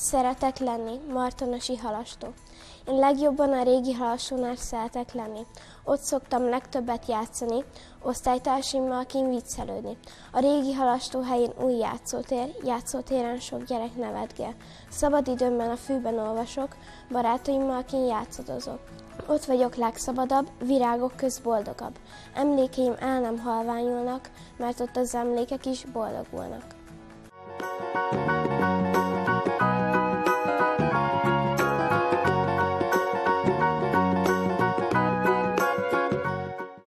szeretek lenni, Martonosi halastó. Én legjobban a régi halasónál szeretek lenni. Ott szoktam legtöbbet játszani, osztálytársaimmal kint viccelődni. A régi halastó helyén új játszótér, játszótéren sok gyerek nevetgél. Szabad időmben a fűben olvasok, barátaimmal kint játszadozok. Ott vagyok legszabadabb, virágok köz boldogabb. Emlékeim el nem halványulnak, mert ott az emlékek is boldogulnak. thank you